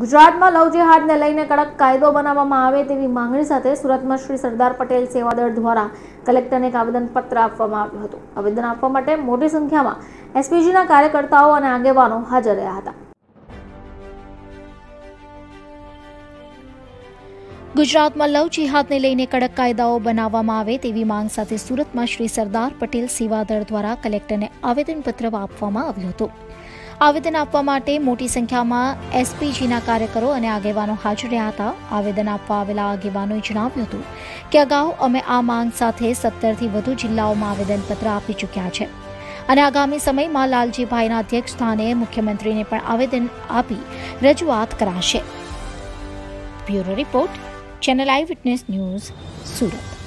ગુજરાતમાં લવ જેહાદને લઈને કડક કાયદો બનાવવામાં આવે તેવી માંગણી સાથે સુરતમાં શ્રી સરદાર પટેલ સેવાદળ દ્વારા કલેક્ટરને એક આવેદનપત્ર આપવામાં આવ્યું હતું. આવેદન આપવા માટે મોટી સંખ્યામાં એસપીજીના કાર્યકર્તાઓ અને આગેવાનો હાજર રહ્યા હતા. ગુજરાતમાં લવ જેહાદને લઈને કડક કાયદાઓ બનાવવામાં આવે તેવી માંગ સાથે સુરતમાં શ્રી સરદાર પટેલ સેવાદળ દ્વારા કલેક્ટરને આવેદનપત્ર આપવામાં આવ્યું હતું. આવેદન આપવા માટે મોટી સંખ્યામાં એસપીજીના કાર્યકરો અને આગેવાનો હાજર રહ્યા હતા. આવેદન આપવા આવેલા આગેવાનોએ જણાવ્યું હતું કે અગાઉ અમે આ માંગ સાથે સત્તરથી વધુ જિલ્લાઓમાં આવેદનપત્ર આપી ચૂક્યા છે. અને આગામી સમયમાં લાલજીભાઈના અધ્યક્ષ સ્થાને મુખ્યમંત્રીને પણ આવેદન આપી રજૂઆત કરાશે. Bureau report, channel eye witness news, Surat.